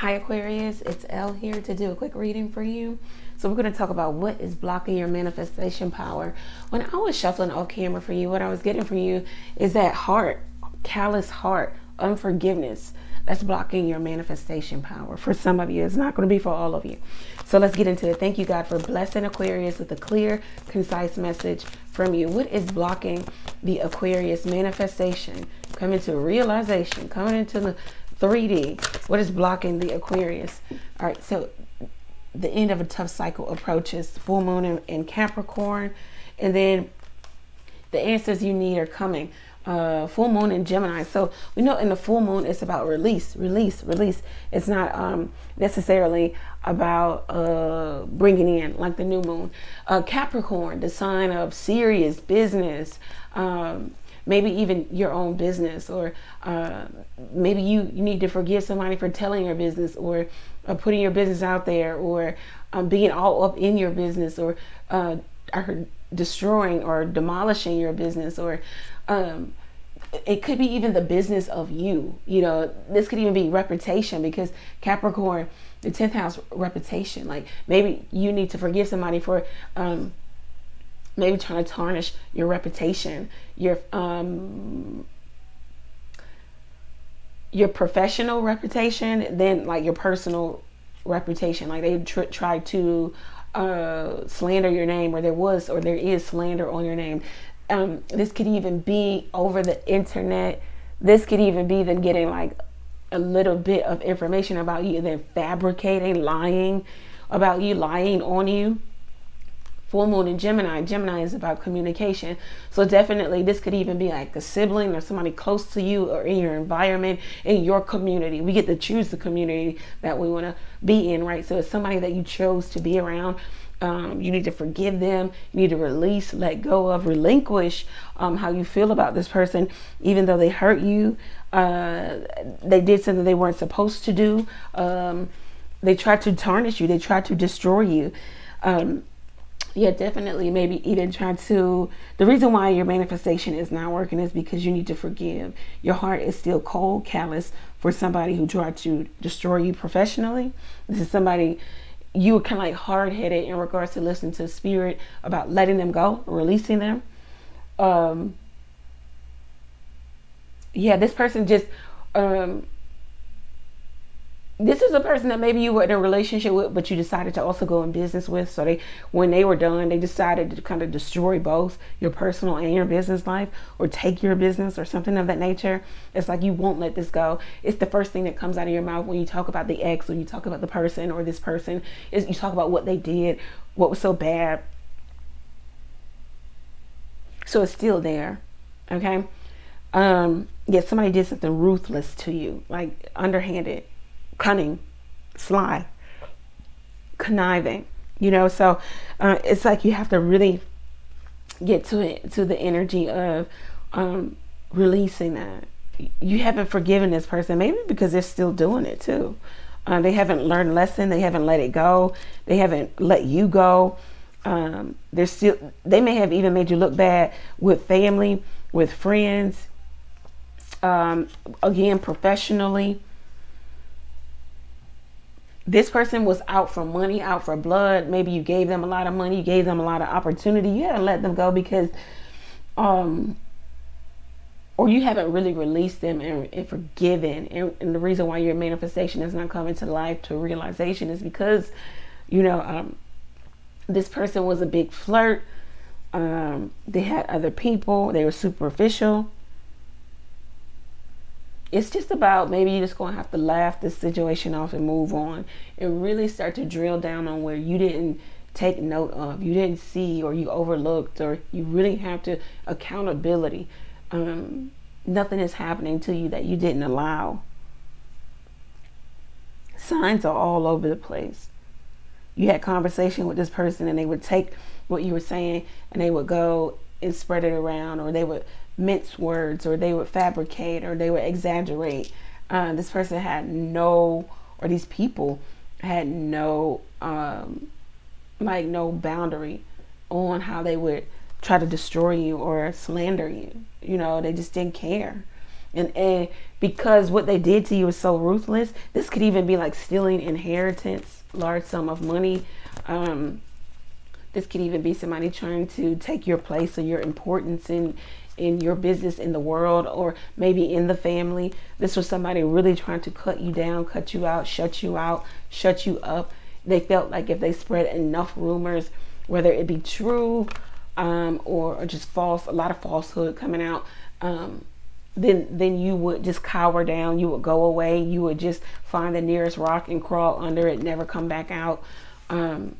Hi Aquarius, it's Elle here to do a quick reading for you. So we're going to talk about what is blocking your manifestation power. When I was shuffling off camera for you, what I was getting for you is that heart, callous heart, unforgiveness. That's blocking your manifestation power. For some of you, it's not going to be for all of you. So let's get into it. Thank you, God, for blessing Aquarius with a clear, concise message from you. What is blocking the Aquarius manifestation? Coming to realization, coming into the 3D. What is blocking the Aquarius? All right, so the end of a tough cycle approaches full moon in, in Capricorn, and then the answers you need are coming. Uh, full moon in Gemini. So we know in the full moon it's about release, release, release. It's not um, necessarily about uh, bringing in like the new moon. Uh, Capricorn, the sign of serious business. Um, maybe even your own business or uh, maybe you, you need to forgive somebody for telling your business or uh, putting your business out there or um, being all up in your business or, uh, destroying or demolishing your business or um, it could be even the business of you you know this could even be reputation because capricorn the 10th house reputation like maybe you need to forgive somebody for um, maybe trying to tarnish your reputation, your um, your professional reputation, then like your personal reputation. Like they tr- try to uh, slander your name, or there was, or there is slander on your name. Um, this could even be over the internet. This could even be them getting like a little bit of information about you, then fabricating, lying about you, lying on you full moon in Gemini. Gemini is about communication. So definitely this could even be like a sibling or somebody close to you or in your environment, in your community. We get to choose the community that we want to be in, right? So it's somebody that you chose to be around. Um, you need to forgive them. You need to release, let go of, relinquish um, how you feel about this person, even though they hurt you. Uh, they did something they weren't supposed to do. Um, they tried to tarnish you. They tried to destroy you. Yeah, definitely. Maybe even try to. The reason why your manifestation is not working is because you need to forgive. Your heart is still cold, callous for somebody who tried to destroy you professionally. This is somebody you were kind of like hard headed in regards to listening to spirit about letting them go, releasing them. Um, yeah, this person just um, this is a person that maybe you were in a relationship with, but you decided to also go in business with. So they, when they were done, they decided to kind of destroy both your personal and your business life, or take your business, or something of that nature. It's like you won't let this go. It's the first thing that comes out of your mouth when you talk about the ex, when you talk about the person or this person. Is you talk about what they did, what was so bad. So it's still there, okay. Um, yeah, somebody did something ruthless to you, like underhanded cunning, sly, conniving. You know, so uh, it's like you have to really get to it to the energy of um, releasing that. You haven't forgiven this person, maybe because they're still doing it too. Uh, they haven't learned lesson. They haven't let it go. They haven't let you go. Um, they're still. They may have even made you look bad with family, with friends. Um, again, professionally this person was out for money, out for blood. Maybe you gave them a lot of money, you gave them a lot of opportunity. You had to let them go because, um, or you haven't really released them and, and forgiven. And, and, the reason why your manifestation is not coming to life to realization is because, you know, um, this person was a big flirt. Um, they had other people. They were superficial it's just about maybe you're just going to have to laugh this situation off and move on and really start to drill down on where you didn't take note of, you didn't see, or you overlooked, or you really have to accountability. Um, nothing is happening to you that you didn't allow. Signs are all over the place. You had conversation with this person, and they would take what you were saying and they would go and spread it around, or they would mince words or they would fabricate or they would exaggerate. Uh, this person had no, or these people had no, um, like no boundary on how they would try to destroy you or slander you. You know, they just didn't care. And, and because what they did to you is so ruthless, this could even be like stealing inheritance, large sum of money. Um, this could even be somebody trying to take your place or your importance in in your business in the world or maybe in the family. This was somebody really trying to cut you down, cut you out, shut you out, shut you up. They felt like if they spread enough rumors, whether it be true um, or, just false, a lot of falsehood coming out, um, then then you would just cower down. You would go away. You would just find the nearest rock and crawl under it, never come back out. Um,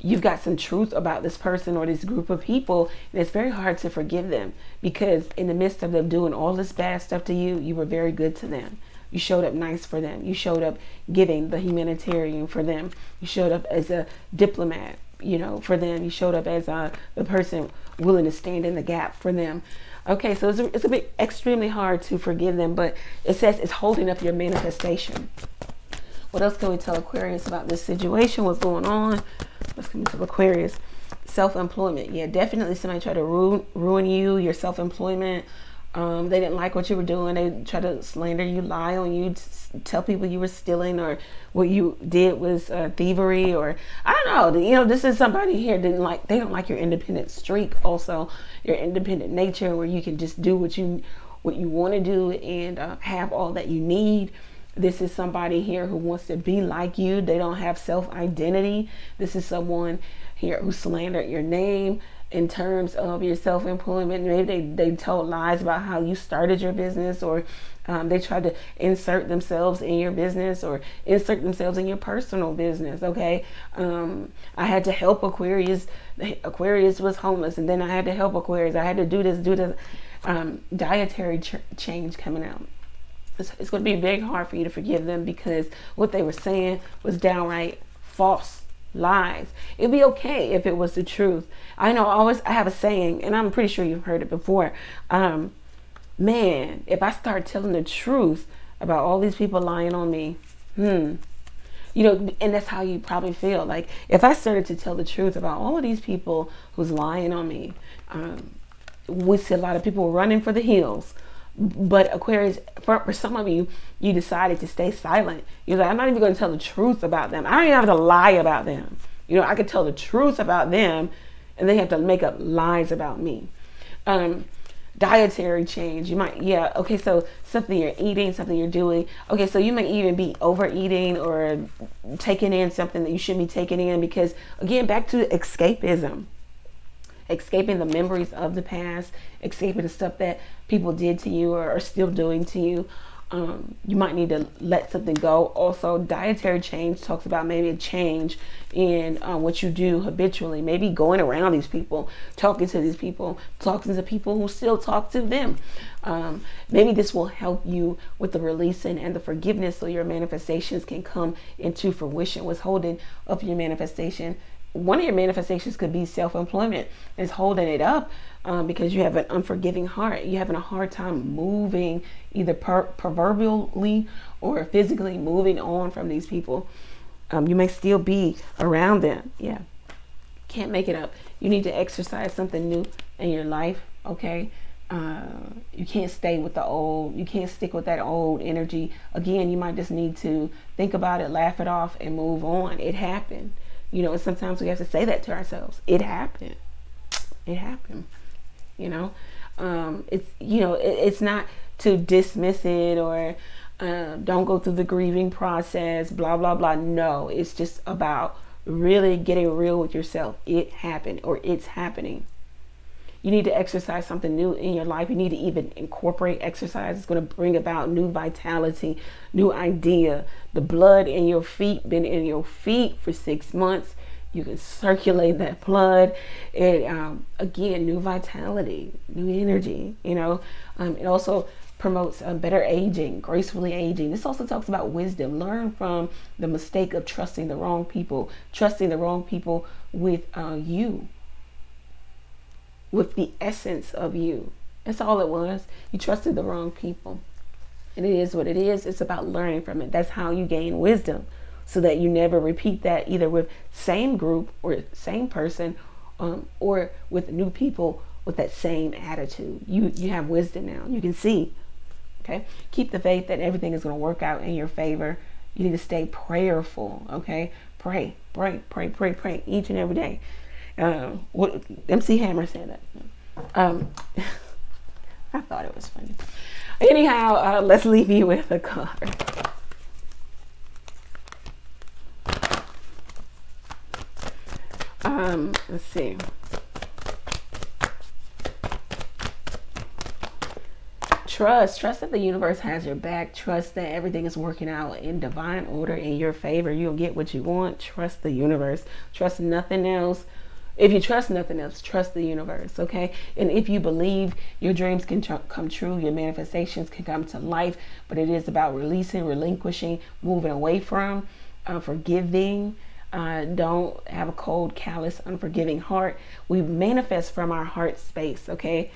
you've got some truth about this person or this group of people, and it's very hard to forgive them because in the midst of them doing all this bad stuff to you, you were very good to them. You showed up nice for them. You showed up giving the humanitarian for them. You showed up as a diplomat, you know, for them. You showed up as a, the person willing to stand in the gap for them. Okay, so it's a, it's a bit extremely hard to forgive them, but it says it's holding up your manifestation. What else can we tell Aquarius about this situation? What's going on? Let's come to Aquarius. Self-employment. Yeah, definitely somebody tried to ruin, ruin you, your self-employment. Um, they didn't like what you were doing. They tried to slander you, lie on you, tell people you were stealing or what you did was uh, thievery or I don't know. You know, this is somebody here didn't like. They don't like your independent streak. Also, your independent nature, where you can just do what you what you want to do and uh, have all that you need. This is somebody here who wants to be like you. They don't have self identity. This is someone here who slandered your name in terms of your self employment. Maybe they, they told lies about how you started your business or um, they tried to insert themselves in your business or insert themselves in your personal business. Okay. Um, I had to help Aquarius. Aquarius was homeless and then I had to help Aquarius. I had to do this, do this um, dietary ch- change coming out it's, it's going to be very hard for you to forgive them because what they were saying was downright false lies. It'd be okay if it was the truth. I know I always I have a saying, and I'm pretty sure you've heard it before. Um, man, if I start telling the truth about all these people lying on me, hmm, you know, and that's how you probably feel. Like if I started to tell the truth about all of these people who's lying on me, um, we see a lot of people running for the hills but Aquarius, for, for some of you, you decided to stay silent. You're like, I'm not even going to tell the truth about them. I don't even have to lie about them. You know, I could tell the truth about them, and they have to make up lies about me. Um, dietary change. You might, yeah, okay, so something you're eating, something you're doing. Okay, so you might even be overeating or taking in something that you shouldn't be taking in because, again, back to escapism escaping the memories of the past, escaping the stuff that people did to you or are still doing to you. Um, you might need to let something go. Also, dietary change talks about maybe a change in uh, what you do habitually. Maybe going around these people, talking to these people, talking to people who still talk to them. Um, maybe this will help you with the releasing and the forgiveness so your manifestations can come into fruition. What's holding up your manifestation? One of your manifestations could be self-employment. Is holding it up um, because you have an unforgiving heart. You're having a hard time moving either per- proverbially or physically moving on from these people. Um, you may still be around them. Yeah. Can't make it up. You need to exercise something new in your life okay uh, you can't stay with the old you can't stick with that old energy again you might just need to think about it laugh it off and move on it happened you know, and sometimes we have to say that to ourselves. It happened. It happened. You know, um, it's you know, it, it's not to dismiss it or uh, don't go through the grieving process. Blah blah blah. No, it's just about really getting real with yourself. It happened or it's happening. You need to exercise something new in your life. You need to even incorporate exercise. It's going to bring about new vitality, new idea. The blood in your feet, been in your feet for six months. You can circulate that blood. and um, again, new vitality, new energy. You know, um, it also promotes um, better aging, gracefully aging. This also talks about wisdom. Learn from the mistake of trusting the wrong people, trusting the wrong people with uh, you with the essence of you. That's all it was. You trusted the wrong people. And it is what it is. It's about learning from it. That's how you gain wisdom so that you never repeat that either with same group or same person um, or with new people with that same attitude. You you have wisdom now. You can see. Okay? Keep the faith that everything is going to work out in your favor. You need to stay prayerful, okay? Pray, pray, pray, pray, pray each and every day. Um, what MC Hammer said that. Um, I thought it was funny. Anyhow, uh, let's leave you with a card. Um, let's see. Trust, trust that the universe has your back. Trust that everything is working out in divine order in your favor. You'll get what you want. Trust the universe. Trust nothing else. If you trust nothing else, trust the universe, okay? And if you believe your dreams can tr- come true, your manifestations can come to life, but it is about releasing, relinquishing, moving away from, uh, forgiving. Uh, don't have a cold, callous, unforgiving heart. We manifest from our heart space, okay?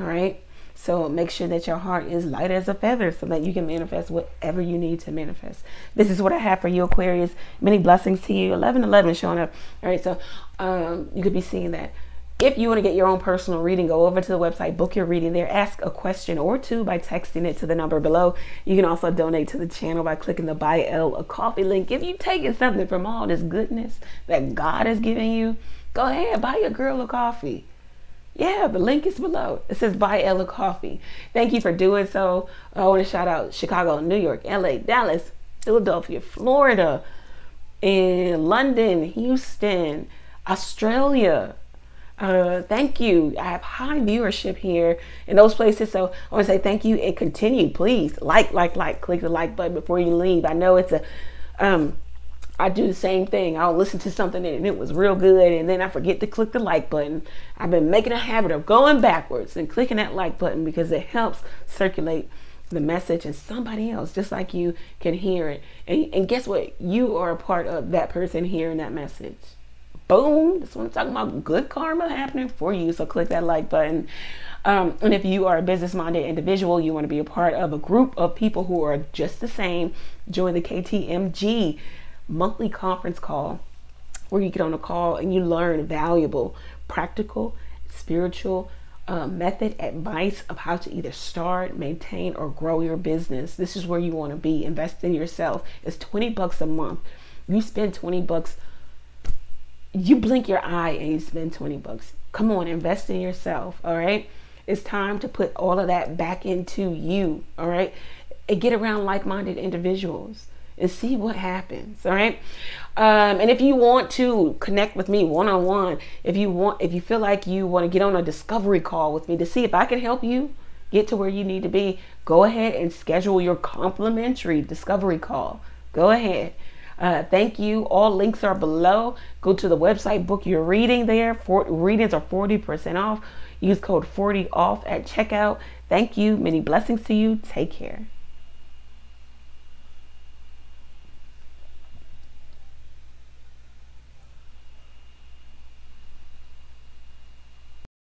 All right? So make sure that your heart is light as a feather so that you can manifest whatever you need to manifest. This is what I have for you, Aquarius. Many blessings to you. 11 11 showing up. All right, so um, you could be seeing that. If you want to get your own personal reading, go over to the website, book your reading there, ask a question or two by texting it to the number below. You can also donate to the channel by clicking the Buy Elle a Coffee link. If you've taken something from all this goodness that God has given you, go ahead, buy your girl a coffee. Yeah, the link is below. It says buy Elle a Coffee. Thank you for doing so. I want to shout out Chicago, New York, LA, Dallas, Philadelphia, Florida, in London, Houston, Australia. Uh, thank you. I have high viewership here in those places. So I want to say thank you and continue. Please like, like, like, click the like button before you leave. I know it's a um I do the same thing. I'll listen to something and it was real good, and then I forget to click the like button. I've been making a habit of going backwards and clicking that like button because it helps circulate the message, and somebody else, just like you, can hear it. And, and guess what? You are a part of that person hearing that message. Boom! That's what I'm talking about. Good karma happening for you. So click that like button. Um, and if you are a business minded individual, you want to be a part of a group of people who are just the same, join the KTMG monthly conference call where you get on a call and you learn valuable, practical, spiritual uh, method advice of how to either start, maintain, or grow your business. This is where you want to be. Invest in yourself. It's 20 bucks a month. You spend 20 bucks, you blink your eye and you spend 20 bucks. Come on, invest in yourself. All right. It's time to put all of that back into you. All right. And get around like minded individuals and see what happens. All right. Um, and if you want to connect with me one on one, if you want, if you feel like you want to get on a discovery call with me to see if I can help you get to where you need to be, go ahead and schedule your complimentary discovery call. Go ahead. Uh, thank you. All links are below. Go to the website, book your reading there. For, readings are 40% off. Use code 40 off at checkout. Thank you. Many blessings to you. Take care.